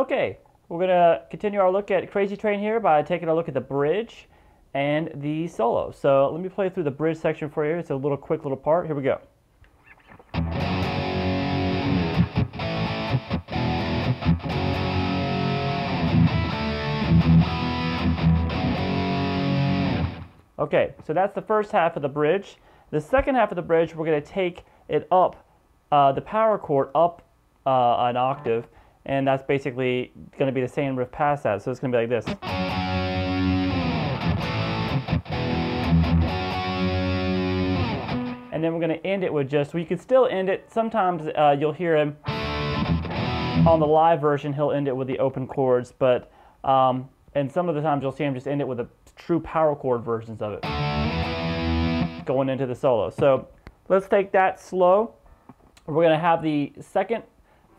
Okay, we're to continue our look at Crazy Train here by taking a look at the bridge and the solo. So let me play through the bridge section for you. It's a little quick little part. Here we go. Okay, so that's the first half of the bridge. The second half of the bridge, we're going to take it up, uh, the power chord up uh, an octave, and that's basically going to be the same riff past that. So it's going to be like this. And then we're going to end it with just, you can still end it. Sometimes uh, you'll hear him on the live version, he'll end it with the open chords, but um, and some of the times you'll see him just end it with the true power chord versions of it going into the solo. So let's take that slow. We're going to have the second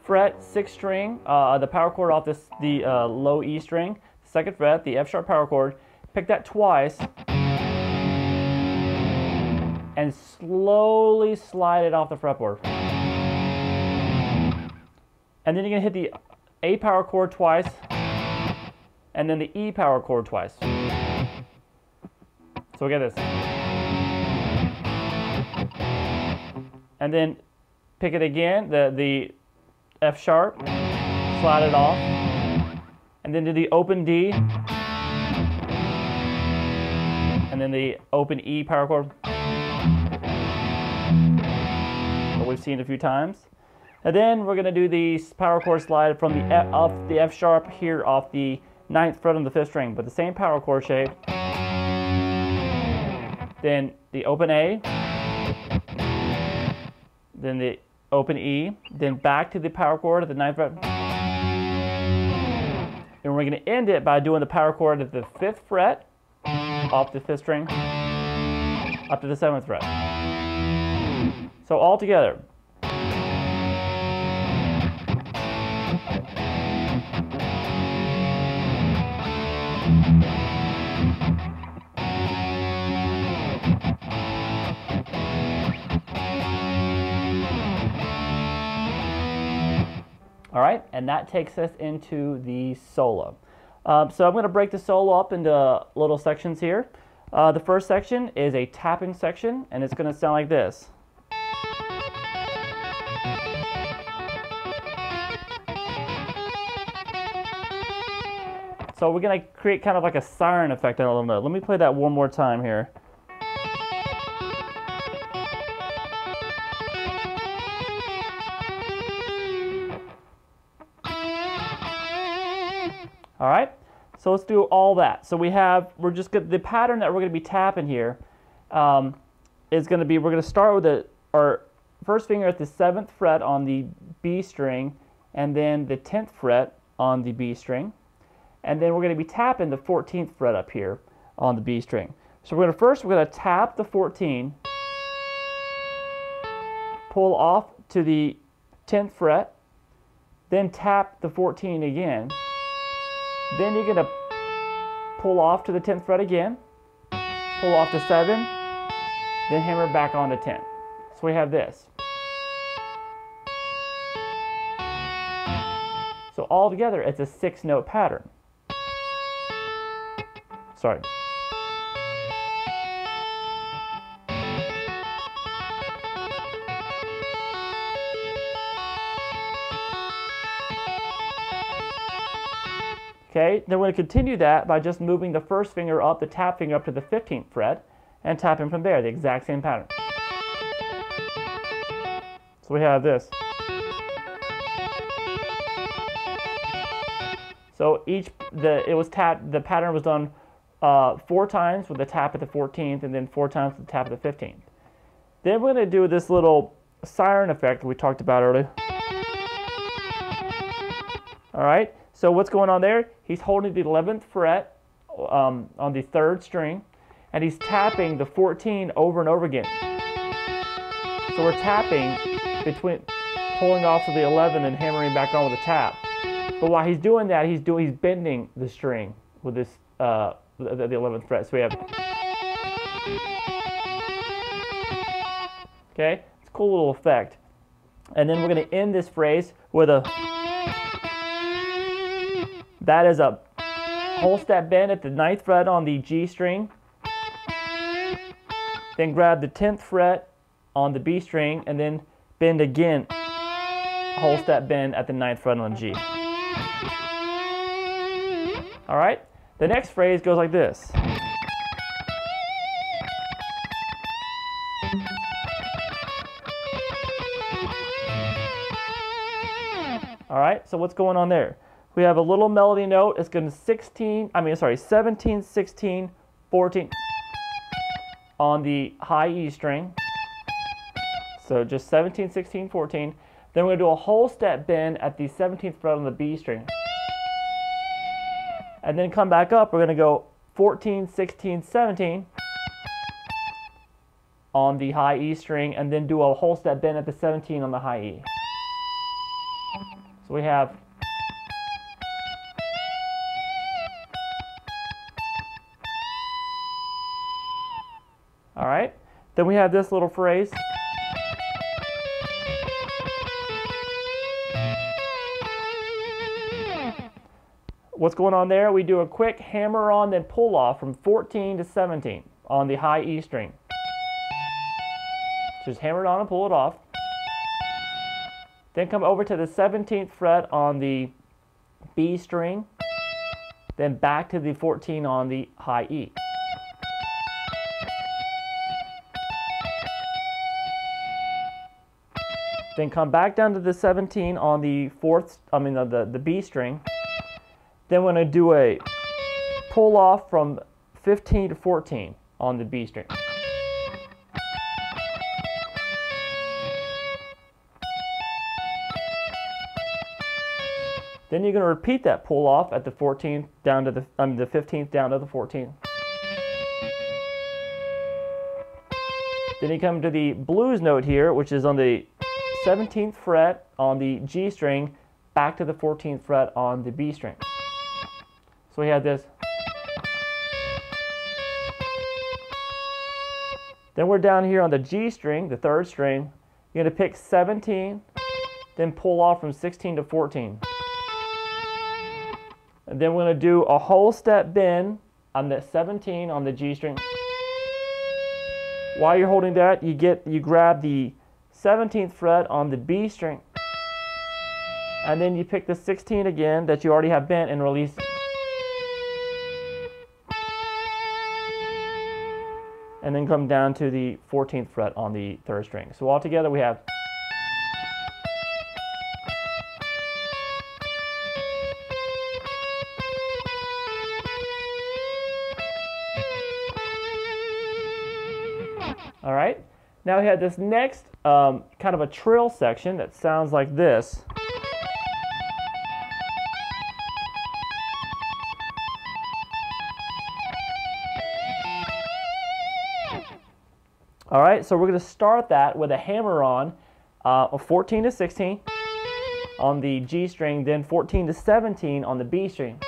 fret, sixth string, uh, the power chord off this the uh, low E string, second fret, the F sharp power chord. Pick that twice and slowly slide it off the fretboard. And then you're to hit the A power chord twice and then the E power chord twice. So we get this. And then pick it again, the, the F sharp, slide it off, and then do the open D, and then the open E power chord, what we've seen a few times. And then we're going to do the power chord slide from the F, off the F sharp here off the ninth fret on the fifth string, but the same power chord shape. Then the open A, then the open E, then back to the power chord at the ninth fret. And we're going to end it by doing the power chord at the fifth fret, off the fifth string, up to the seventh fret. So all together. All right, and that takes us into the solo. Um, so I'm going to break the solo up into little sections here. Uh, the first section is a tapping section, and it's going to sound like this. So we're going to create kind of like a siren effect on a little bit. Let me play that one more time here. All right, so let's do all that. So we have, we're just the pattern that we're going to be tapping here um, is going to be, we're going to start with the, our first finger at the seventh fret on the B string, and then the 10th fret on the B string. And then we're going to be tapping the 14th fret up here on the B string. So we're to first, we're to tap the 14, pull off to the 10th fret, then tap the 14 again, then you're going to pull off to the 10th fret again, pull off to 7, then hammer back on to 10. So we have this. So all together, it's a six note pattern. Sorry. Okay, then we're going to continue that by just moving the first finger up, the tap finger up to the 15th fret, and tapping from there, the exact same pattern. So we have this. So each, the it was tap, the pattern was done uh, four times with the tap at the 14th, and then four times with the tap at the 15th. Then we're going to do this little siren effect that we talked about earlier. All right. So what's going on there? He's holding the 11th fret um, on the third string, and he's tapping the 14 over and over again. So we're tapping between pulling off to the 11 and hammering back on with a tap. But while he's doing that, he's doing he's bending the string with this uh, the, the 11th fret. So we have okay, it's a cool little effect. And then we're going to end this phrase with a That is a whole step bend at the ninth fret on the G string. Then grab the 10th fret on the B string and then bend again, whole step bend at the ninth fret on G. All right, the next phrase goes like this. All right, so what's going on there? We have a little melody note. It's going to 16, I mean, sorry, 17, 16, 14 on the high E string. So just 17, 16, 14. Then we're going to do a whole step bend at the 17th fret on the B string. And then come back up, we're going to go 14, 16, 17 on the high E string, and then do a whole step bend at the 17 on the high E. So we have Then we have this little phrase. What's going on there? We do a quick hammer on then pull off from 14 to 17 on the high E string. Just hammer it on and pull it off. Then come over to the 17th fret on the B string. Then back to the 14 on the high E. Then come back down to the 17 on the fourth, I mean the, the, the B string. Then we're going to do a pull off from 15 to 14 on the B string. Then you're going to repeat that pull off at the 14th down to the, I mean the 15th down to the 14th. Then you come to the blues note here, which is on the 17th fret on the G string, back to the 14th fret on the B string. So we have this. Then we're down here on the G string, the third string. You're going to pick 17, then pull off from 16 to 14. And then we're going to do a whole step bend on the 17 on the G string. While you're holding that, you get you grab the 17th fret on the B string. And then you pick the 16 again that you already have bent and release. And then come down to the 14th fret on the third string. So all together we have All right. Now we have this next um, kind of a trill section that sounds like this. All right, so we're going to start that with a hammer on uh, a 14 to 16 on the G string, then 14 to 17 on the B string.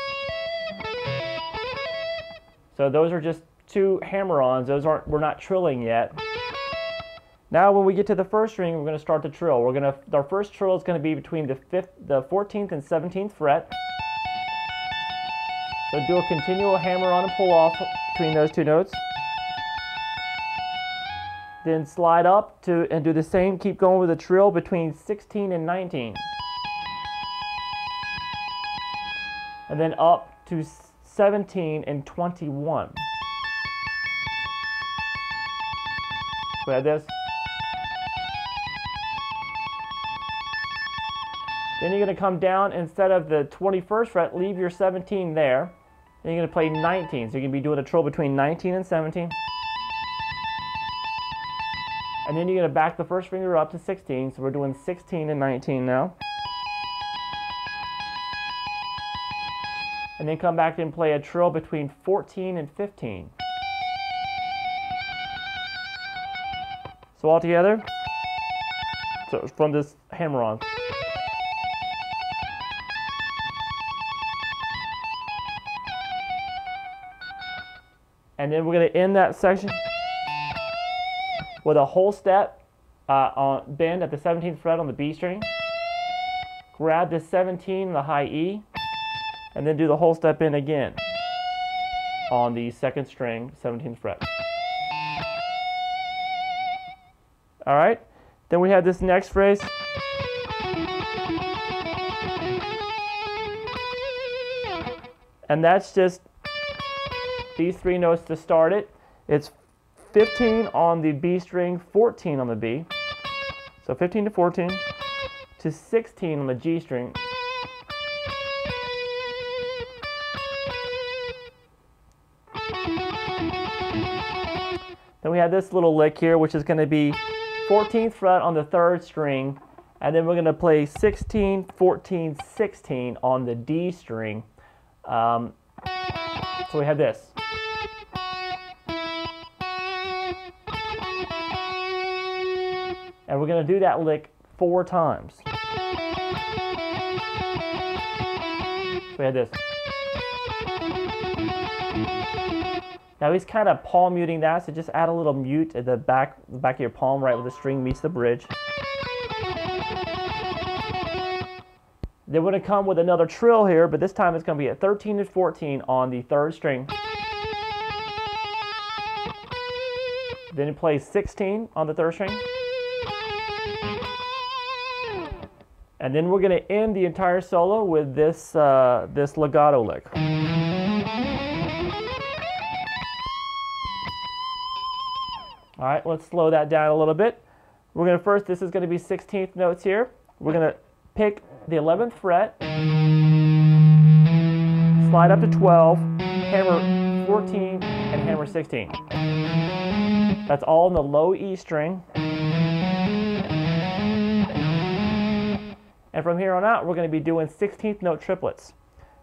So those are just two hammer-ons. Those aren't, we're not trilling yet. Now when we get to the first string, we're going to start the trill. We're going to, our first trill is going to be between the fifth, the 14th and 17th fret. So do a continual hammer on and pull off between those two notes. Then slide up to and do the same, keep going with the trill between 16 and 19. And then up to 17 and 21. So we have this. Then you're going to come down, instead of the 21st fret, leave your 17 there. Then you're going to play 19. So you're going to be doing a trill between 19 and 17. And then you're going to back the first finger up to 16. So we're doing 16 and 19 now. And then come back and play a trill between 14 and 15. So all together, so from this hammer on. And then we're going to end that section with a whole step uh, on bend at the 17th fret on the B string. Grab the 17 the high E. and then do the whole step in again on the second string, 17th fret. All right, then we have this next phrase. And that's just these three notes to start it. It's 15 on the B string, 14 on the B. So 15 to 14 to 16 on the G string. Then we have this little lick here, which is going to be 14th fret on the third string, and then we're going to play 16, 14, 16 on the D string. Um, so we have this. And we're going to do that lick four times. So we have this. Now he's kind of palm muting that, so just add a little mute at the back, the back of your palm right where the string meets the bridge. Then we're going to come with another trill here, but this time it's going to be at 13 and 14 on the third string. Then it plays 16 on the third string. And then we're going to end the entire solo with this, uh, this legato lick. All right, let's slow that down a little bit. We're going to first, this is going to be 16th notes here. We're going to pick the 11th fret, slide up to 12, hammer 14, and hammer 16. That's all in the low E string. And from here on out, we're going to be doing 16th note triplets.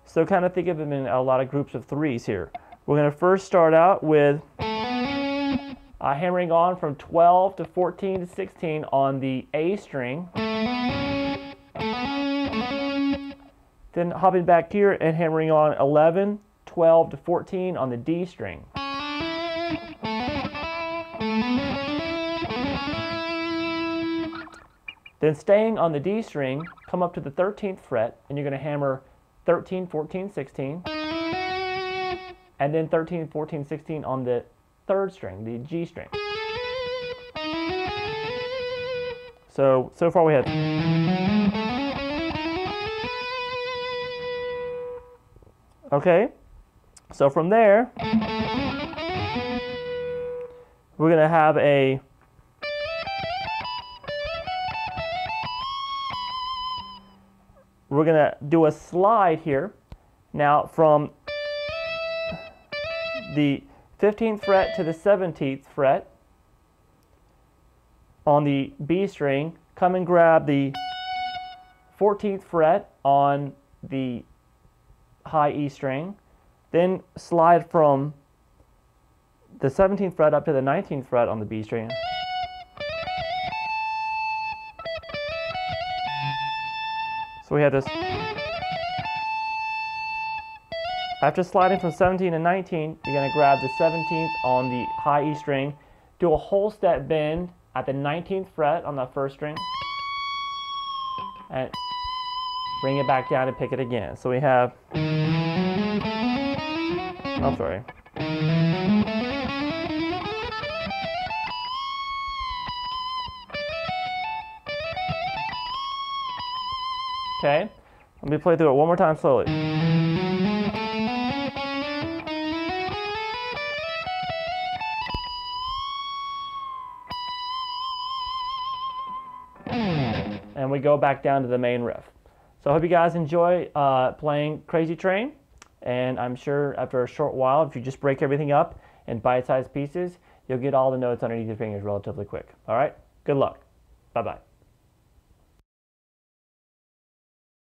So kind of think of them in a lot of groups of threes here. We're going to first start out with uh, hammering on from 12 to 14 to 16 on the A string. Then hopping back here and hammering on 11, 12 to 14 on the D string. Then staying on the D string, come up to the 13th fret, and you're going to hammer 13, 14, 16, and then 13, 14, 16 on the third string, the G string. So, so far we have. Okay, so from there, we're going to have a we're going to do a slide here. Now from the 15th fret to the 17th fret on the B string, come and grab the 14th fret on the high E string, then slide from the 17th fret up to the 19th fret on the B string. So we have this After sliding from 17 to 19, you're going to grab the 17th on the high E string, do a whole step bend at the 19th fret on that first string, and bring it back down and pick it again. So we have, I'm sorry. Okay, let me play through it one more time slowly. and we go back down to the main riff. So I hope you guys enjoy uh, playing Crazy Train, and I'm sure after a short while, if you just break everything up in bite-sized pieces, you'll get all the notes underneath your fingers relatively quick. All right? Good luck. Bye-bye.